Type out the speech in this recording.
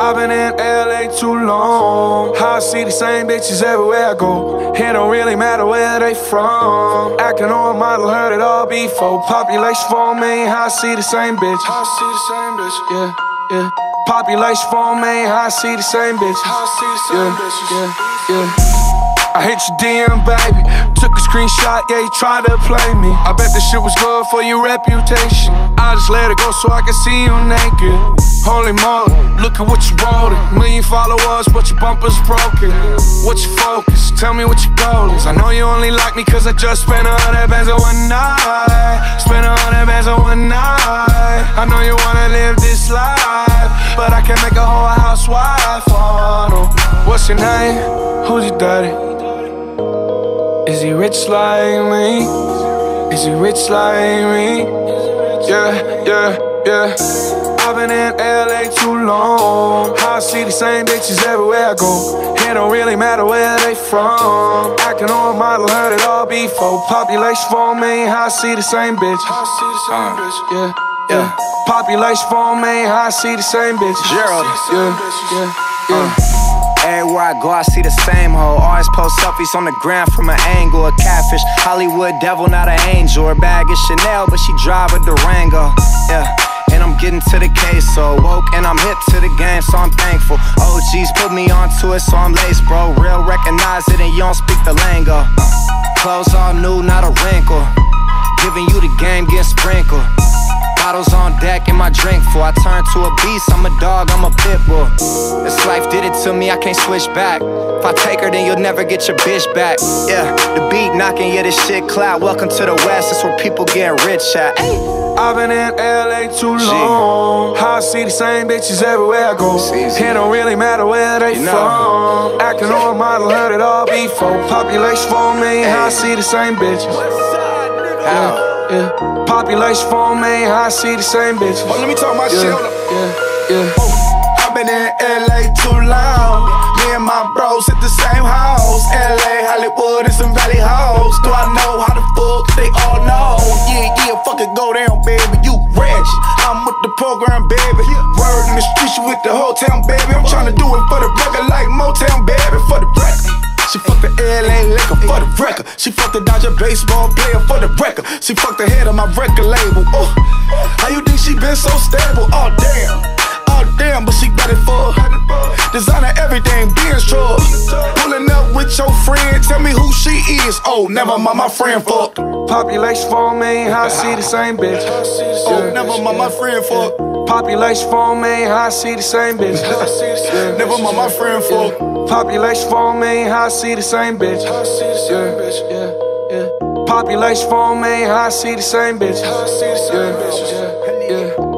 I've been in LA too long. I see the same bitches everywhere I go. It don't really matter where they from. Acting on model, heard it all before. Population for me, I see the same bitch. I see the same bitch. Yeah, yeah. Population for me, I see the same bitch. I see the same yeah, bitches. Yeah, yeah. I hit your DM, baby. Took a screenshot, yeah, you tried to play me. I bet this shit was good for your reputation. I just let it go so I can see you naked. Holy moly, look at what you wrote. Million followers, but your bumper's broken. What's your focus? Tell me what your goal is. I know you only like me cause I just spent a hundred bands on one night. Spent a hundred bands on one night. I know you wanna live this life, a whole housewife. Oh. What's your name? Who's your daddy? Is he rich like me? Is he rich like me? Yeah, yeah, yeah. I've been in LA too long. I see the same bitches everywhere I go. It don't really matter where they from. Acting on model, heard it all before. Population for me, I see the same bitch. I see the same uh, bitch. Yeah, yeah. Population for me, I see the same bitch. Gerald. Yeah, yeah, yeah. Uh. Everywhere I go, I see the same hoe. Always post selfies on the ground from an angle. A catfish, Hollywood devil, not an angel. Her bag is Chanel, but she drive a Durango. Yeah. And I'm getting to the case, so woke and I'm hip to the game, so I'm thankful. OGs put me onto it, so I'm laced, bro. Real recognize it, and you don't speak the lingo. Clothes all new, not a wrinkle. Drink full. I turn to a beast, I'm a dog, I'm a pit bull. This life did it to me, I can't switch back. If I take her, then you'll never get your bitch back. Yeah, the beat knocking, yeah, this shit cloud. Welcome to the West, that's where people getting rich at. I've been in LA too long. How I see the same bitches everywhere I go. It don't really matter where they you know. from. Acting on a model, heard it all before. Population for me, how I see the same bitches. How? yeah. Population for me, I see the same bitches. Oh, let me talk my yeah, shit. Yeah, yeah. Oh, I've been in LA too long. Me and my bros at the same house. LA, Hollywood, and some valley hoes. Do I know how the fuck they all know? Yeah, yeah, fuck it, go down, baby. You rich. I'm with the program, baby. Word in the streets, you with the whole record. She fucked the Dodger baseball player for the record. She fucked the head of my record label. Oh, how you think she been so stable? Oh damn, oh damn, but she got it for designer everything, being strong. Pulling up with your friend, tell me who she is. Oh, never mind, my friend fucked. Population for me, I see the same bitch. Oh, never mind, my friend fucked. Population for me, I see the same bitch. Never mind, my friend fucked. Population for me, I see the same bitch. Yeah, yeah, yeah. Population for me, I see the same bitch. Yeah, yeah.